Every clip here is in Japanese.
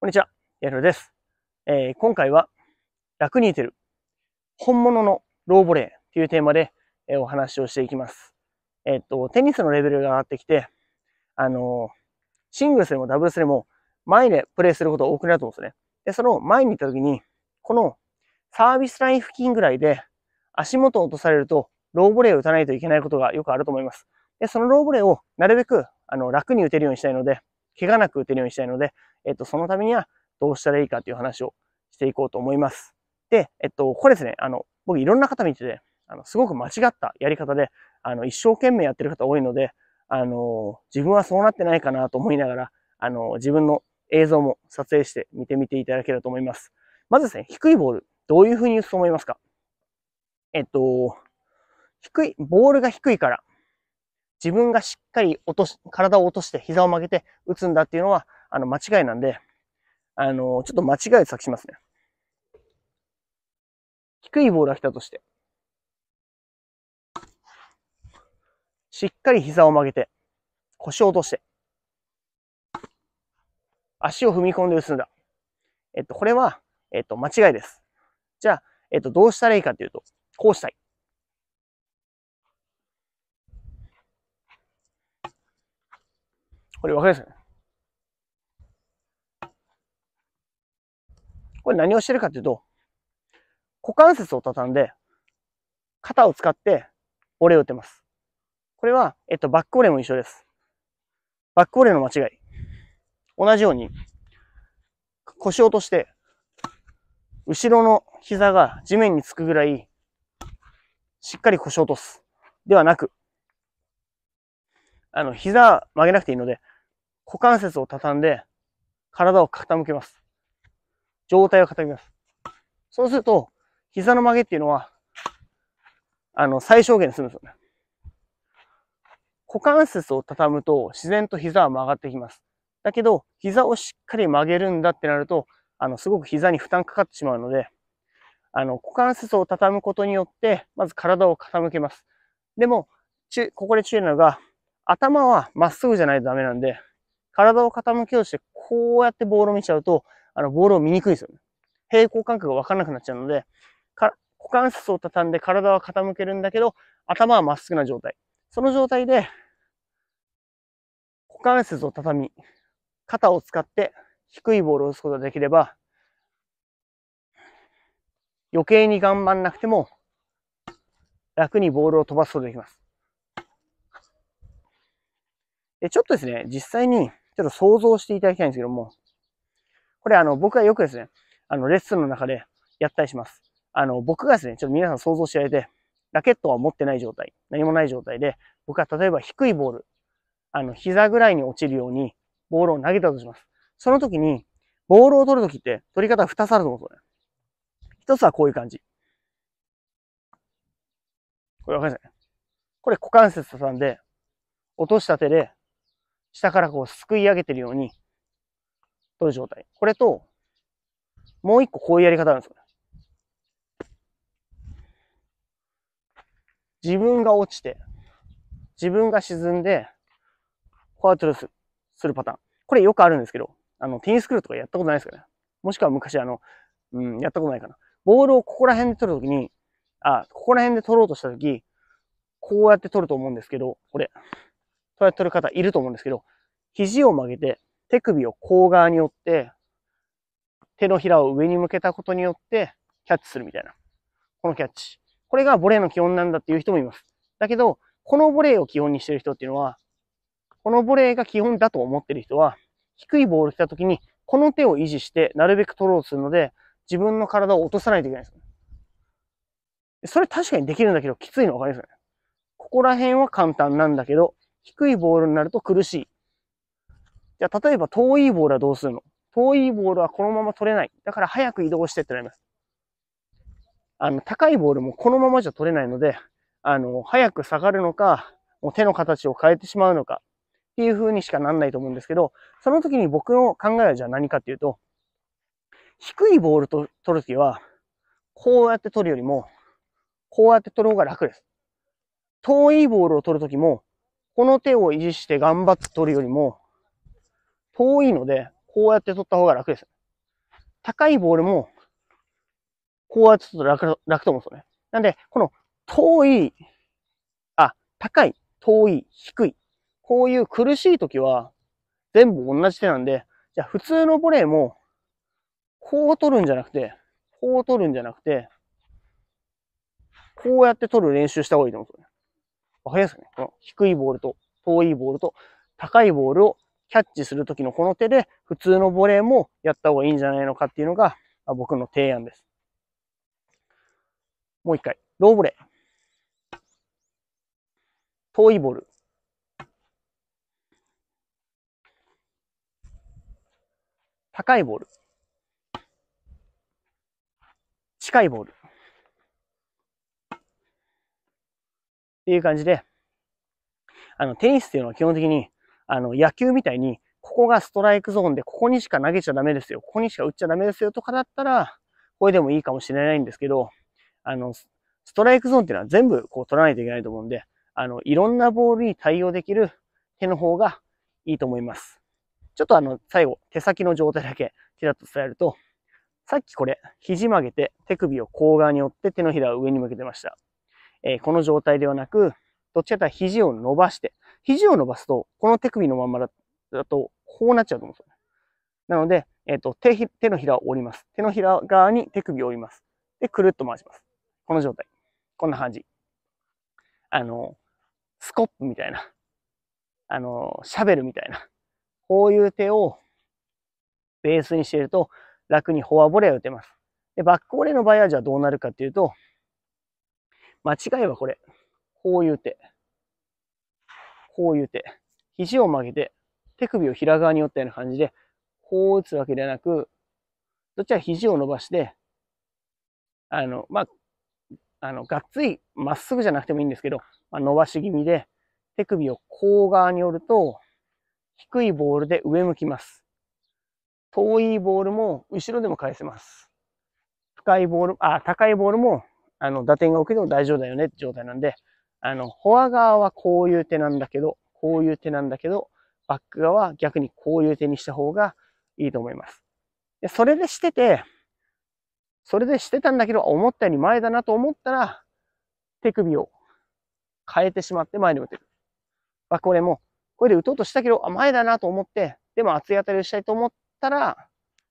こんにちは、やるです。えー、今回は楽に打てる本物のローボレーというテーマで、えー、お話をしていきます。えー、っと、テニスのレベルが上がってきて、あのシングルスでもダブルスでも前でプレイすることが多くなると思うんですね。で、その前に行った時に、このサービスライン付近ぐらいで足元を落とされるとローボレーを打たないといけないことがよくあると思います。で、そのローボレーをなるべくあの楽に打てるようにしたいので、怪我なく打てるようにしたいので、えっと、そのためにはどうしたらいいかという話をしていこうと思います。で、えっと、これですね、あの、僕いろんな方見てて、あの、すごく間違ったやり方で、あの、一生懸命やってる方多いので、あの、自分はそうなってないかなと思いながら、あの、自分の映像も撮影して見てみていただければと思います。まずですね、低いボール、どういう風に打つと思いますか？えっと、低い、ボールが低いから、自分がしっかり落とし、体を落として膝を曲げて打つんだっていうのは、あの、間違いなんで、あの、ちょっと間違え作しますね。低いボールが来たとして、しっかり膝を曲げて、腰を落として、足を踏み込んで打つんだ。えっと、これは、えっと、間違いです。じゃあ、えっと、どうしたらいいかというと、こうしたい。これわかりますかねこれ何をしてるかというと、股関節を畳んで、肩を使ってオレを打てます。これは、えっと、バックオレも一緒です。バックオレの間違い。同じように、腰を落として、後ろの膝が地面につくぐらい、しっかり腰を落とす。ではなく、あの、膝曲げなくていいので、股関節を畳んで、体を傾けます。状態を傾けます。そうすると、膝の曲げっていうのは、あの、最小限に済むんですよね。股関節を畳むと自然と膝は曲がってきます。だけど、膝をしっかり曲げるんだってなると、あの、すごく膝に負担かかってしまうので、あの、股関節を畳むことによって、まず体を傾けます。でも、ちここで注意なのが、頭はまっすぐじゃないとダメなんで、体を傾けようして、こうやってボールを見ちゃうと、あの、ボールを見にくいですよね。平行感覚がわからなくなっちゃうので、股関節を畳んで体は傾けるんだけど、頭はまっすぐな状態。その状態で、股関節を畳み、肩を使って低いボールを打つことができれば、余計に頑張んなくても、楽にボールを飛ばすことができます。で、ちょっとですね、実際にちょっと想像していただきたいんですけども、これあの、僕はよくですね、あの、レッスンの中でやったりします。あの、僕がですね、ちょっと皆さん想像してあげて、ラケットは持ってない状態、何もない状態で、僕は例えば低いボール、あの、膝ぐらいに落ちるように、ボールを投げたとします。その時に、ボールを取るときって、取り方は2つあると思うんですよね。一つはこういう感じ。これわかりますね。これ股関節挟んで、落とした手で、下からこうすくい上げてるように、取る状態。これと、もう一個こういうやり方なんですよ。自分が落ちて、自分が沈んで、こうやってすするパターン。これよくあるんですけど、あの、テニスクールとかやったことないですかね。もしくは昔あの、うん、やったことないかな。ボールをここら辺で取るときに、あ、ここら辺で取ろうとしたとき、こうやって取ると思うんですけど、これ、うやって取る方いると思うんですけど、肘を曲げて、手首を甲側に寄って、手のひらを上に向けたことによって、キャッチするみたいな。このキャッチ。これがボレーの基本なんだっていう人もいます。だけど、このボレーを基本にしてる人っていうのは、このボレーが基本だと思ってる人は、低いボール来た時に、この手を維持して、なるべく取ろうとするので、自分の体を落とさないといけないです。それ確かにできるんだけど、きついのわかりますよね。ここら辺は簡単なんだけど、低いボールになると苦しい。じゃあ、例えば遠いボールはどうするの？遠いボールはこのまま取れない。だから早く移動してってなります。あの、高いボールもこのままじゃ取れないので、あの、早く下がるのか、もう手の形を変えてしまうのか、っていう風にしかなんないと思うんですけど、その時に僕の考えはじゃあ何かっていうと、低いボールと取るときは、こうやって取るよりも、こうやって取る方が楽です。遠いボールを取るときも、この手を維持して頑張って取るよりも、遠いので、こうやって取った方が楽です。高いボールも、こうやって取ったら楽、楽と思うんですよね。なんで、この遠い、あ、高い、遠い、低い。こういう苦しい時は、全部同じ手なんで、じゃあ普通のボレーも、こう取るんじゃなくて、こう取るんじゃなくて、こうやって取る練習した方がいいと思うんですよね。わかりますかねこの低いボールと遠いボールと高いボールをキャッチするときのこの手で普通のボレーもやった方がいいんじゃないのかっていうのが僕の提案です。もう一回。ローボレー。遠いボール。高いボール。近いボール。っていう感じで、あの、テニスっていうのは基本的に、あの、野球みたいに、ここがストライクゾーンで、ここにしか投げちゃダメですよ。ここにしか打っちゃダメですよとかだったら、これでもいいかもしれないんですけど、あの、ストライクゾーンっていうのは全部こう取らないといけないと思うんで、あの、いろんなボールに対応できる手の方がいいと思います。ちょっとあの、最後、手先の状態だけちらっと伝えると、さっきこれ、肘曲げて手首を甲側に折って手のひらを上に向けてました。え、この状態ではなく、どっちかというと肘を伸ばして、肘を伸ばすと、この手首のままだと、こうなっちゃうと思うんですよね。なので、えっ、と手、手のひらを折ります。手のひら側に手首を折ります。で、くるっと回します。この状態。こんな感じ。あの、スコップみたいな。あの、シャベルみたいな。こういう手をベースにしていると楽にフォアボレーを打てます。で、バックボレーの場合はじゃあどうなるかっていうと、間違いはこれ。こういう手。こういう手。肘を曲げて手首を平側に寄ったような感じで、こう打つわけではなく、どっちら肘を伸ばして、あの、まあ、あの、がっつりまっすぐじゃなくてもいいんですけど、まあ、伸ばし気味で手首を甲側に寄ると、低いボールで上向きます。遠いボールも後ろでも返せます。深いボール、あ、高いボールも、あの、打点が起きても大丈夫だよねって状態なんで、あの、フォア側はこういう手なんだけど、こういう手なんだけど、バック側は逆にこういう手にした方がいいと思います。で、それでしてて、それでしてたんだけど、思ったより前だなと思ったら、手首を変えてしまって前に打てる。バック俺もこれで打とうとしたけど、あ、前だなと思って、でも熱い当たりをしたいと思ったら、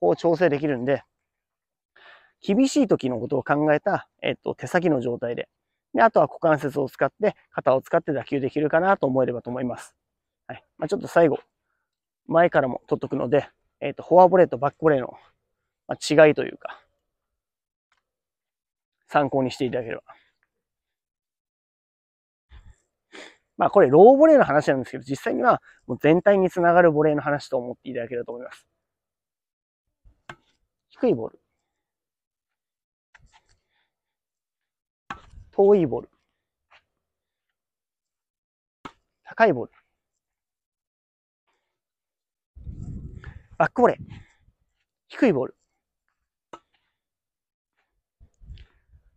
こう調整できるんで、厳しい時のことを考えた、えっと、手先の状態で。で、あとは股関節を使って、肩を使って打球できるかなと思えればと思います。はい。まあ、ちょっと最後、前からも取っとくので、えっと、フォアボレーとバックボレーの違いというか、参考にしていただければ。まあこれローボレーの話なんですけど、実際にはもう全体につながるボレーの話と思っていただけると思います。低いボール。遠いボール。高いボール。バックボレー。低いボール。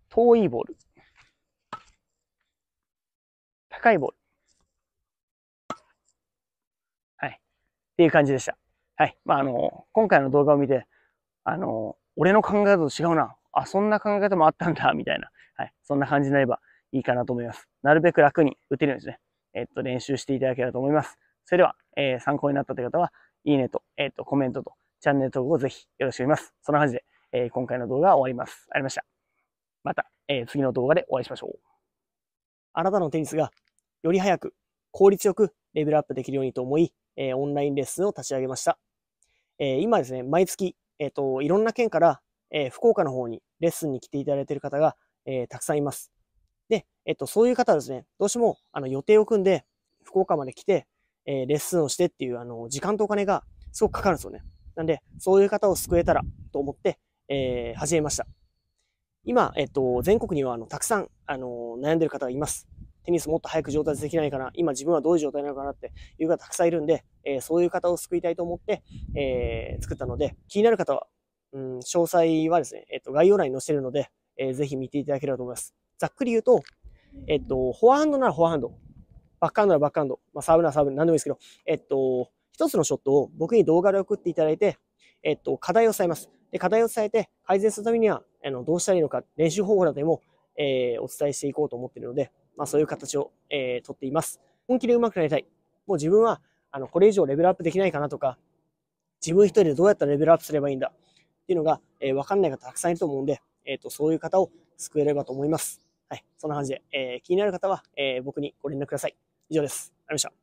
遠いボール。高いボール。はいっていう感じでした。はい。まあ、あの、今回の動画を見て、あの、俺の考え方と違うな。あ、そんな考え方もあったんだ、みたいな。はい。そんな感じになればいいかなと思います。なるべく楽に打てるようにですね、えっと、練習していただければと思います。それでは、えー、参考になったという方は、いいねと、えっと、コメントと、チャンネル登録をぜひよろしくお願いします。そんな感じで、えー、今回の動画は終わります。ありました。また、え、次の動画でお会いしましょう。あなたのテニスがより早く、効率よくレベルアップできるようにと思い、え、オンラインレッスンを立ち上げました。え、今ですね、毎月、えっ、と、いろんな県から、え福岡の方にレッスンに来ていただいている方が、えたくさんいます。で、えっと、そういう方はですね、どうしても、あの、予定を組んで、福岡まで来て、えレッスンをしてっていう、あの、時間とお金がすごくかかるんですよね。なんで、そういう方を救えたらと思って、え始めました。今、えっと、全国には、あの、たくさん、あの、悩んでる方がいます。テニスもっと早く上達できないかな、今自分はどういう状態なのかなっていう方たくさんいるんで、えー、そういう方を救いたいと思って、えー、作ったので、気になる方は、うん、詳細はですね、えっ、と、概要欄に載せてるので、えー、ぜひ見ていただければと思います。ざっくり言うと、えっと、フォアハンドならフォアハンド、バックハンドならバックハンド、まあ、サーブならサーブ、なんでもいいですけど、えっと、一つのショットを僕に動画で送っていただいて、えっと、課題を伝えます。で、課題を伝えて、改善するためには、あの、どうしたらいいのか、練習方法などでも、えー、お伝えしていこうと思っているので、まあ、そういう形を、えー、とっています。本気で上手くなりたい。もう自分は、あの、これ以上レベルアップできないかなとか、自分一人でどうやったらレベルアップすればいいんだっていうのが、えー、わかんない方たくさんいると思うんで、えっ、ー、と、そういう方を救えればと思います。はい。そんな感じで、えー、気になる方は、えー、僕にご連絡ください。以上です。ありがとうございました。